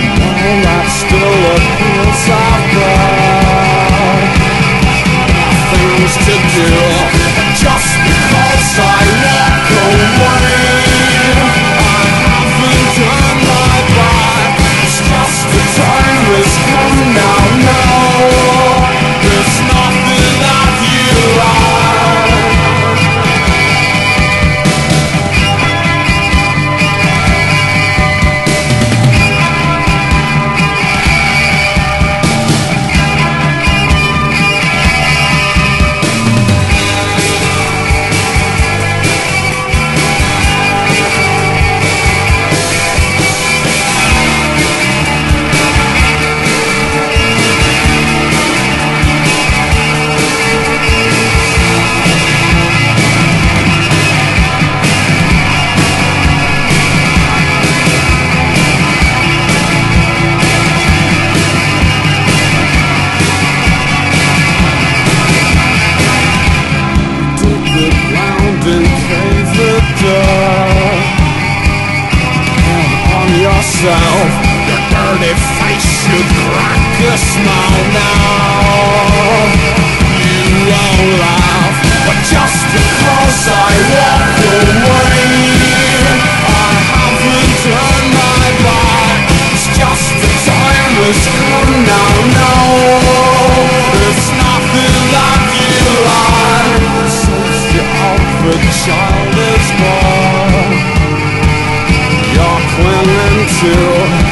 I still appeal so. Things to do. Yourself. Your dirty face should crack a smile now. You won't laugh But just because I walk away I haven't turned my back. It's just the time has come now, no. There's nothing that you like Since the outfit child clinging